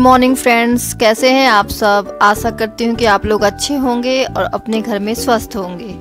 Morning friends कैसे हैं आप सब? आशा करती हूँ कि आप लोग अच्छे होंगे और अपने घर में स्वस्थ होंगे।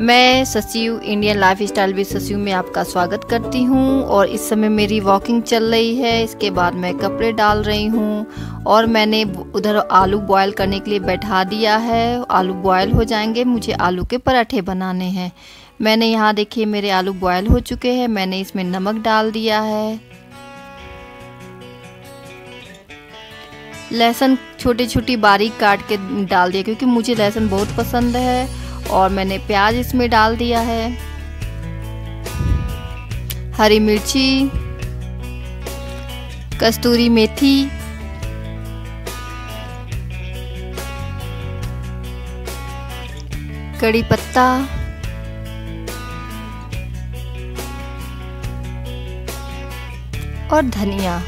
मैं सचिव इंडियन लाइफ स्टाइल भी सचिव में आपका स्वागत करती हूँ और इस समय मेरी वॉकिंग चल रही है। इसके बाद मैं कपड़े डाल रही हूँ और मैंने उधर आलू बॉयल करने के लिए बैठा दिया है। आलू बॉयल हो जाएँगे। मुझे आलू के पराठे बनाने हैं। मैंने यहाँ देखिए मेरे आलू बॉयल हो चुके हैं। मैंने इसमें नमक डाल दिया है। लहसुन छोटी छोटी बारीक काट के डाल दिया क्योंकि मुझे लहसुन बहुत पसंद है और मैंने प्याज इसमें डाल दिया है। हरी मिर्ची, कस्तूरी मेथी, कड़ी पत्ता, और धनिया।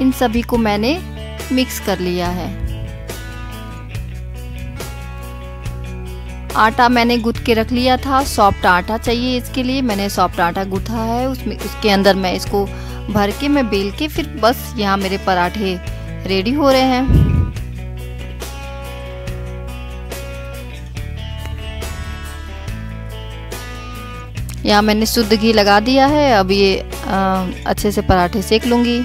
इन सभी को मैंने मिक्स कर लिया है। आटा मैंने गुथ के रख लिया था। सॉफ्ट आटा चाहिए इसके लिए। मैंने सॉफ्ट आटा गुथा है। उसमें उसके अंदर मैं इसको भर के मैं बेल के फिर बस यहाँ मेरे पराठे रेडी हो रहे हैं। यहाँ मैंने शुद्ध घी लगा दिया है। अब ये आ, अच्छे से पराठे सेक लूँगी।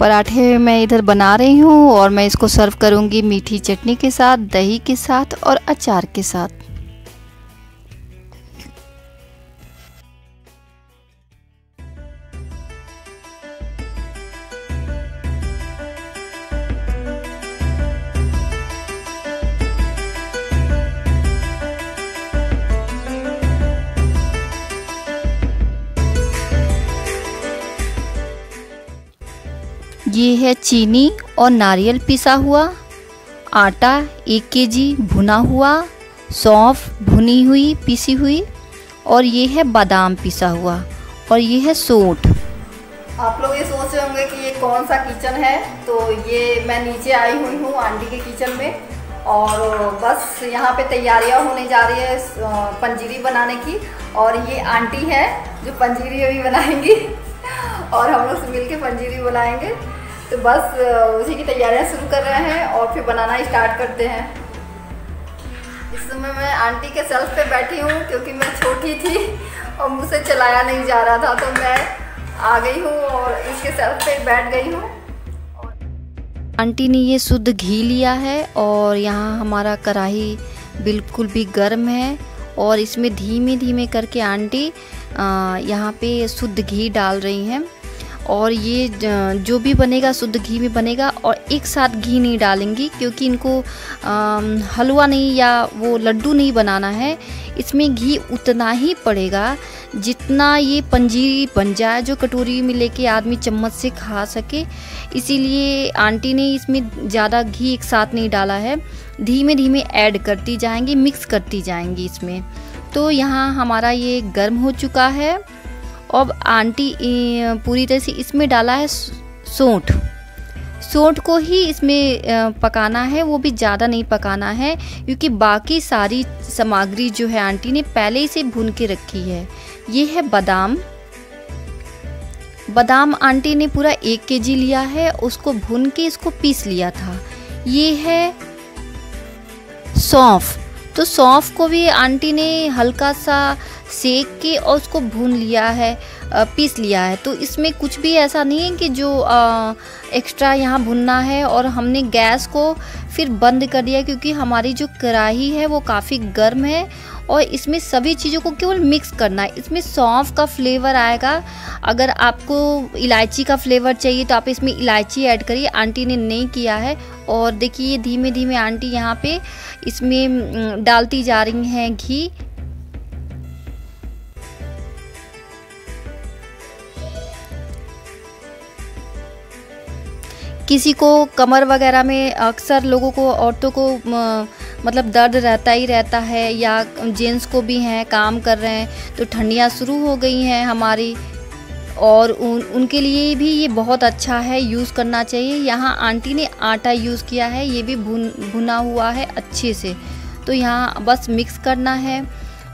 पराठे मैं इधर बना रही हूँ और मैं इसको सर्व करूँगी मीठी चटनी के साथ, दही के साथ और अचार के साथ। ये है चीनी और नारियल पिसा हुआ। आटा एक के जी भुना हुआ, सौंफ भुनी हुई, पिसी हुई और ये है बादाम पिसा हुआ और ये है सोट आप लोग ये सोच रहे होंगे कि ये कौन सा किचन है? तो ये मैं नीचे आई हुई हूँ आंटी के किचन में और बस यहाँ पे तैयारियाँ होने जा रही है पंजीरी बनाने की और ये आंटी है जो पंजीरी अभी बनाएँगी और हम लोग मिल के पंजीरी बनाएँगे। तो बस उसी की तैयारियाँ शुरू कर रहे हैं और फिर बनाना स्टार्ट करते हैं। इस समय मैं आंटी के सेल्फ पे बैठी हूँ क्योंकि मैं छोटी थी और मुझसे चलाया नहीं जा रहा था तो मैं आ गई हूँ और इसके सेल्फ पे बैठ गई हूँ। आंटी ने ये शुद्ध घी लिया है और यहाँ हमारा कढ़ाई बिल्कुल भी गर्म है और इसमें धीमे धीमे करके आंटी यहाँ पे शुद्ध घी डाल रही हैं। और ये जो भी बनेगा, शुद्ध घी में बनेगा और एक साथ घी नहीं डालेंगी क्योंकि इनको हलवा नहीं या वो लड्डू नहीं बनाना है। इसमें घी उतना ही पड़ेगा जितना ये पंजीरी बन जाए जो कटोरी में लेके आदमी चम्मच से खा सके। इसीलिए आंटी ने इसमें ज़्यादा घी एक साथ नहीं डाला है। धीमे धीमे ऐड करती जाएँगी, मिक्स करती जाएँगी इसमें। तो यहाँ हमारा ये गर्म हो चुका है। अब आंटी पूरी तरह से इसमें डाला है सोंठ। सोंठ को ही इसमें पकाना है, वो भी ज़्यादा नहीं पकाना है, क्योंकि बाकी सारी सामग्री जो है आंटी ने पहले ही से भून के रखी है। ये है बादाम। बादाम आंटी ने पूरा एक के जी लिया है, उसको भून के इसको पीस लिया था। ये है सौंफ। तो सौंफ को भी आंटी ने हल्का सा सेक के और उसको भून लिया है पीस लिया है। तो इसमें कुछ भी ऐसा नहीं है कि जो एक्स्ट्रा यहाँ भुनना है और हमने गैस को फिर बंद कर दिया क्योंकि हमारी जो कढ़ाई है वो काफ़ी गर्म है और इसमें सभी चीज़ों को केवल मिक्स करना है। इसमें सौंफ का फ्लेवर आएगा। अगर आपको इलायची का फ्लेवर चाहिए तो आप इसमें इलायची ऐड करिए। आंटी ने नहीं किया है और देखिए ये धीमे धीमे आंटी यहाँ पे इसमें डालती जा रही हैं घी। किसी को कमर वगैरह में अक्सर लोगों को, औरतों को मतलब दर्द रहता ही रहता है या जेंट्स को भी हैं, काम कर रहे हैं तो ठंडियाँ शुरू हो गई हैं हमारी। और उन, उनके लिए भी ये बहुत अच्छा है, यूज़ करना चाहिए। यहाँ आंटी ने आटा यूज़ किया है, ये भी भुन, भुना हुआ है अच्छे से। तो यहाँ बस मिक्स करना है।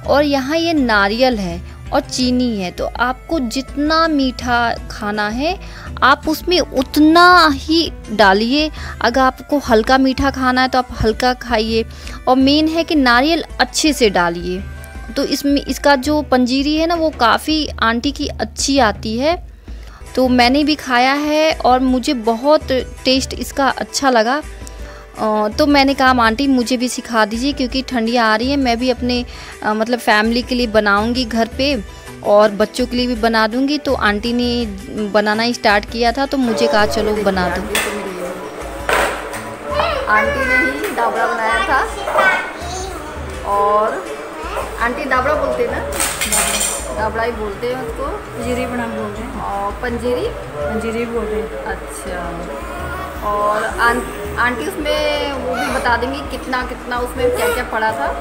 और यहाँ ये नारियल है और चीनी है तो आपको जितना मीठा खाना है आप उसमें उतना ही डालिए। अगर आपको हल्का मीठा खाना है तो आप हल्का खाइए। और मेन है कि नारियल अच्छे से डालिए। तो इसमें इसका जो पंजीरी है ना, वो काफ़ी आंटी की अच्छी आती है। तो मैंने भी खाया है और मुझे बहुत टेस्ट इसका अच्छा लगा। तो मैंने कहा, आंटी, मुझे भी सिखा दीजिए क्योंकि ठंडियाँ आ रही है। मैं भी अपने मतलब फैमिली के लिए बनाऊँगी घर पे। और बच्चों के लिए भी बना दूँगी तो आंटी ने बनाना स्टार्ट किया था तो मुझे कहा चलो बना दो। आंटी ने ही डाबरा बनाया था। और आंटी दाबड़ा बोलते हैं ना? दाबड़ा ही बोलते हैं उसको। पंजीरी बना बोलते हैं। और पंजीरी? पंजीरी बोलते हैं। अच्छा। और आं, आंटी उसमें वो भी बता देंगी कितना कितना उसमें क्या क्या पड़ा था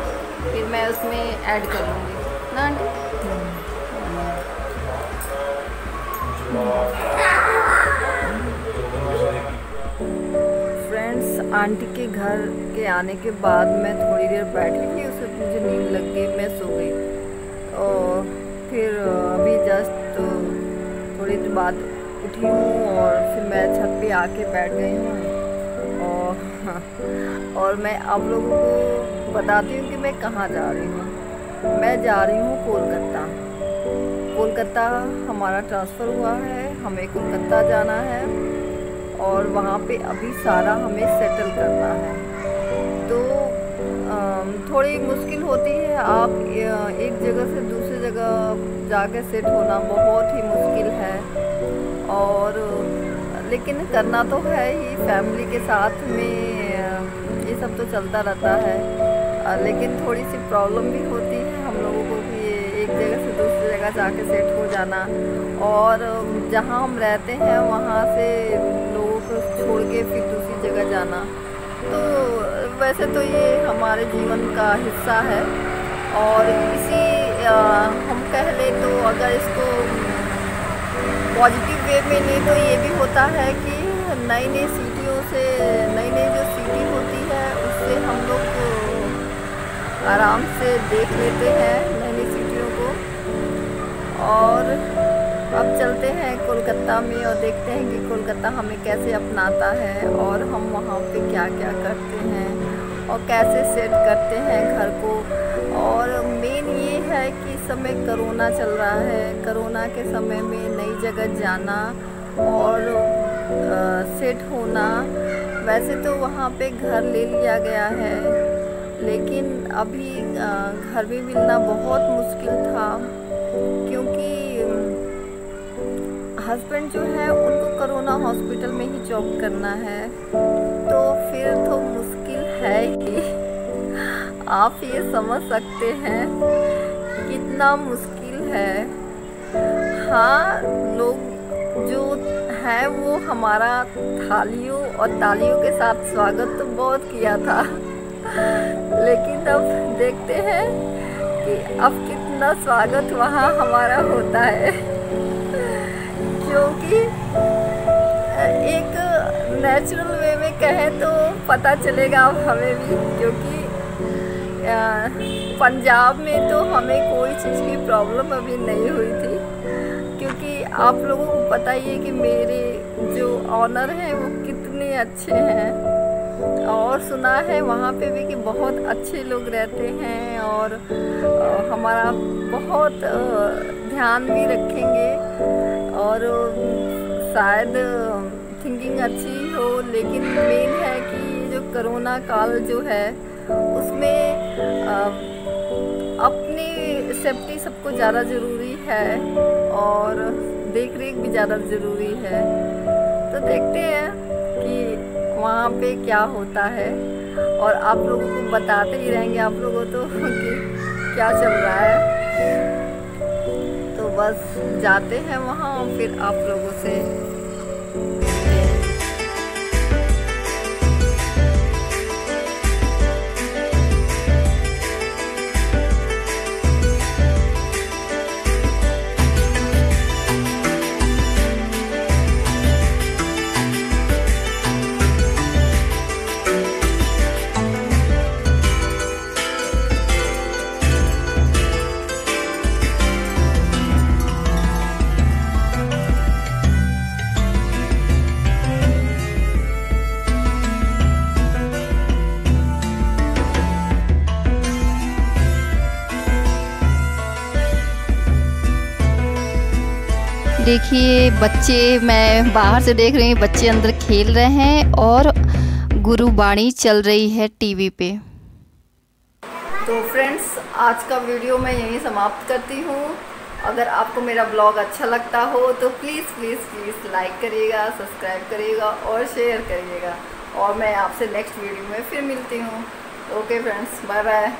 फिर मैं उसमें ऐड कर लूँगी। ना आंटी? फ्रेंड्स आंटी के घर के आने के बाद मैं थोड़ी देर बैठी थी उसे मुझे नींद लग गई, मैं सो गई। और फिर अभी जस्ट थोड़ी देर बाद उठी हूँ और फिर मैं छत पे आके बैठ गई हूँ। और और मैं आप लोगों को बताती हूँ कि मैं कहाँ जा रही हूँ। मैं जा रही हूँ कोलकाता। कोलकाता हमारा ट्रांसफ़र हुआ है, हमें कोलकाता जाना है और वहाँ पे अभी सारा हमें सेटल करना है। तो थोड़ी मुश्किल होती है, आप एक जगह से दूसरी जगह जाके सेट होना बहुत ही मुश्किल है। और, लेकिन करना तो है ही, फैमिली के साथ में ये सब तो चलता रहता है। लेकिन थोड़ी सी प्रॉब्लम भी होती है, हम लोगों को भी एक जगह से दूसरी जगह जाके सेट हो जाना। और जहाँ हम रहते हैं वहाँ से लोगों को छोड़ के फिर दूसरी जगह जाना। तो वैसे तो ये हमारे जीवन का हिस्सा है। और इसी आ, हम कह ले तो अगर इसको पॉजिटिव वे में ले तो ये भी होता है कि नई नई सीटियों से नई नई जो सीटी होती है उससे हम लोग आराम से देख लेते हैं। और अब चलते हैं कोलकाता में और देखते हैं कि कोलकाता हमें कैसे अपनाता है और हम वहाँ पे क्या क्या करते हैं और कैसे सेट करते हैं घर को। और मेन ये है कि समय करोना चल रहा है। करोना के समय में नई जगह जाना और आ, सेट होना। वैसे तो वहाँ पे घर ले लिया गया है लेकिन अभी घर भी मिलना बहुत मुश्किल था। हस्बैंड जो है, उनको करोना हॉस्पिटल में ही जॉब करना है। तो फिर तो मुश्किल है ही। आप ये समझ सकते हैं कितना मुश्किल है। हाँ लोग जो है वो हमारा थालियों और तालियों के साथ स्वागत तो बहुत किया था। लेकिन अब देखते हैं कि अब कितना स्वागत वहाँ हमारा होता है। क्योंकि एक नेचुरल वे में कहें तो पता चलेगा अब हमें भी, क्योंकि पंजाब में तो हमें कोई चीज़ की प्रॉब्लम अभी नहीं हुई थी। क्योंकि आप लोगों को पता ही है कि मेरे जो ऑनर हैं वो कितने अच्छे हैं। और सुना है वहाँ पे भी कि बहुत अच्छे लोग रहते हैं और हमारा बहुत ध्यान भी रखेंगे। और, शायद थिंकिंग अच्छी हो, लेकिन मेन है कि जो करोना काल जो है, उसमें अपनी सेफ्टी सबको ज़्यादा ज़रूरी है और देख रेख भी ज़्यादा ज़रूरी है। तो देखते हैं कि वहाँ पे क्या होता है और आप लोगों को बताते ही रहेंगे आप लोगों तो कि क्या चल रहा है। बस जाते हैं वहाँ फिर आप लोगों से देखिए, बच्चे, मैं बाहर से देख रही हूँ, बच्चे अंदर खेल रहे हैं और गुरुबाणी चल रही है टीवी पे। तो फ्रेंड्स, आज का वीडियो मैं यहीं समाप्त करती हूँ। अगर आपको मेरा ब्लॉग अच्छा लगता हो तो प्लीज़ प्लीज़ प्लीज़ लाइक करिएगा, सब्सक्राइब करिएगा और शेयर करिएगा। और मैं आपसे नेक्स्ट वीडियो में फिर मिलती हूँ। Okay friends bye bye